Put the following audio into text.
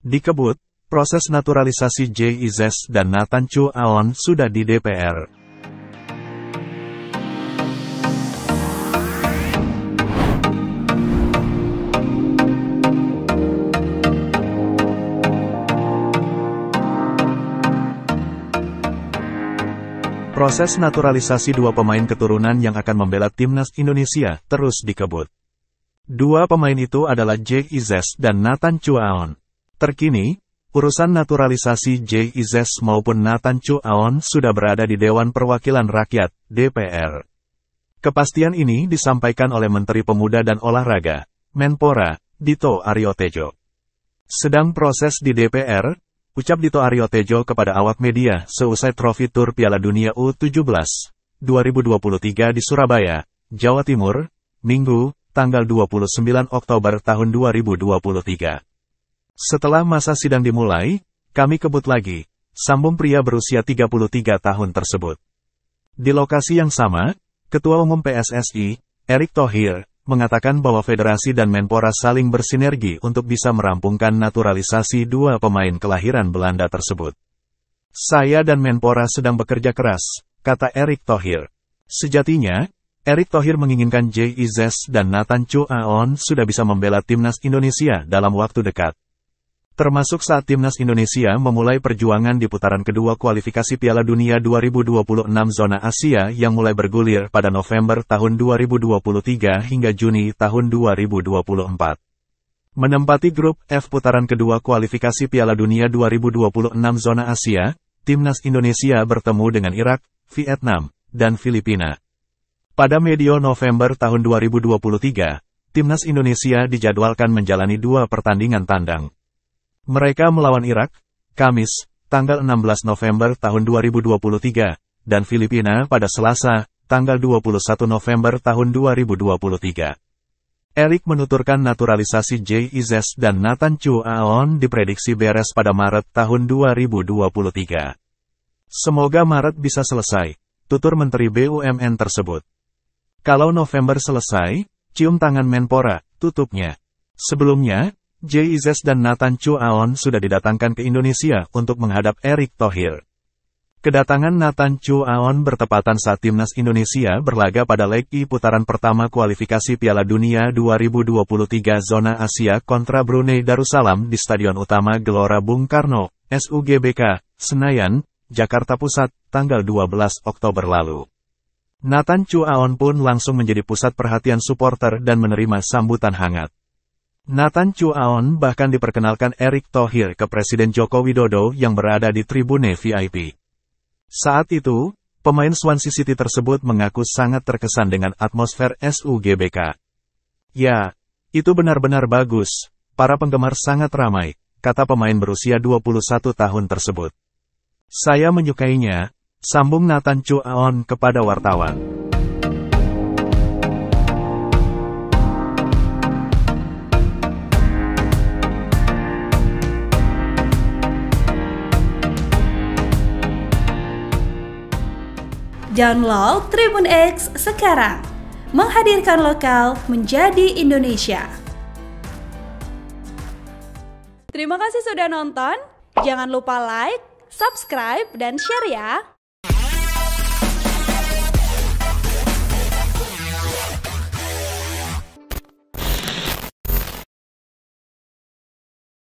Dikebut, proses naturalisasi Jay Izes dan Nathan Chu Aon sudah di DPR. Proses naturalisasi dua pemain keturunan yang akan membela timnas Indonesia terus dikebut. Dua pemain itu adalah Jake Izes dan Nathan Chuaon. Terkini, urusan naturalisasi Jay Izes maupun Nathan Chu Aon sudah berada di Dewan Perwakilan Rakyat, DPR. Kepastian ini disampaikan oleh Menteri Pemuda dan Olahraga, Menpora, Dito Aryo Tejo. Sedang proses di DPR, ucap Dito Aryo Tejo kepada awak media seusai trofi tur Piala Dunia U17 2023 di Surabaya, Jawa Timur, Minggu, tanggal 29 Oktober tahun 2023. Setelah masa sidang dimulai, kami kebut lagi, sambung pria berusia 33 tahun tersebut. Di lokasi yang sama, Ketua Umum PSSI, Erick Thohir, mengatakan bahwa federasi dan Menpora saling bersinergi untuk bisa merampungkan naturalisasi dua pemain kelahiran Belanda tersebut. Saya dan Menpora sedang bekerja keras, kata Erick Thohir. Sejatinya, Erick Thohir menginginkan Jay Izes dan Nathan Chu Aon sudah bisa membela timnas Indonesia dalam waktu dekat. Termasuk saat timnas Indonesia memulai perjuangan di putaran kedua kualifikasi Piala Dunia 2026 zona Asia yang mulai bergulir pada November tahun 2023 hingga Juni tahun 2024. Menempati grup F putaran kedua kualifikasi Piala Dunia 2026 zona Asia, timnas Indonesia bertemu dengan Irak, Vietnam, dan Filipina. Pada medio November tahun 2023, timnas Indonesia dijadwalkan menjalani dua pertandingan tandang. Mereka melawan Irak, Kamis, tanggal 16 November tahun 2023, dan Filipina pada Selasa, tanggal 21 November tahun 2023. Erik menuturkan naturalisasi Jay Izes dan Nathan Chu Aon diprediksi beres pada Maret tahun 2023. Semoga Maret bisa selesai, tutur Menteri BUMN tersebut. Kalau November selesai, cium tangan Menpora, tutupnya. Sebelumnya, Izes dan Nathan Chu Aon sudah didatangkan ke Indonesia untuk menghadap Erick Thohir. Kedatangan Nathan Chu Aon bertepatan saat timnas Indonesia berlaga pada leg I putaran pertama kualifikasi Piala Dunia 2023 zona Asia kontra Brunei Darussalam di Stadion Utama Gelora Bung Karno, SUGBK, Senayan, Jakarta Pusat, tanggal 12 Oktober lalu. Nathan Chu Aon pun langsung menjadi pusat perhatian supporter dan menerima sambutan hangat. Nathan Chu Aon bahkan diperkenalkan Erick Thohir ke Presiden Joko Widodo yang berada di tribune VIP. Saat itu, pemain Swansea City tersebut mengaku sangat terkesan dengan atmosfer SUGBK. Ya, itu benar-benar bagus, para penggemar sangat ramai, kata pemain berusia 21 tahun tersebut. Saya menyukainya, sambung Nathan Chu Aon kepada wartawan. Download Tribun X sekarang. Menghadirkan lokal menjadi Indonesia. Terima kasih sudah nonton. Jangan lupa like, subscribe, dan share ya.